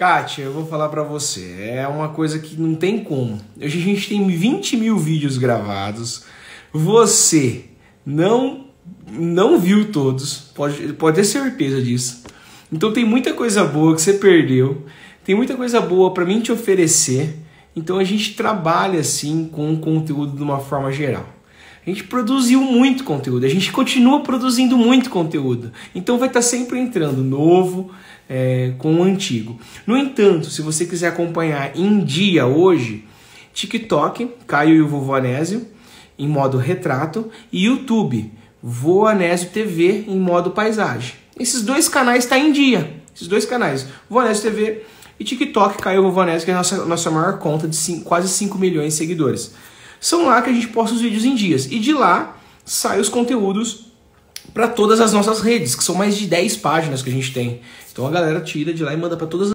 Kátia, eu vou falar pra você, é uma coisa que não tem como. Hoje a gente tem 20 mil vídeos gravados, você não não viu todos, pode, pode ter certeza disso. Então tem muita coisa boa que você perdeu, tem muita coisa boa para mim te oferecer. Então a gente trabalha assim com o conteúdo de uma forma geral. A gente produziu muito conteúdo, a gente continua produzindo muito conteúdo. Então vai estar sempre entrando novo é, com o antigo. No entanto, se você quiser acompanhar em dia hoje, TikTok, Caio e o Vovô Anésio, em modo retrato, e YouTube, Vô Anésio TV, em modo paisagem. Esses dois canais estão tá em dia. Esses dois canais, Vô Anésio TV e TikTok, Caio Vovô Anésio, que é a nossa, nossa maior conta de cinco, quase 5 milhões de seguidores. São lá que a gente posta os vídeos em dias. E de lá saem os conteúdos para todas as nossas redes, que são mais de 10 páginas que a gente tem. Então a galera tira de lá e manda para todas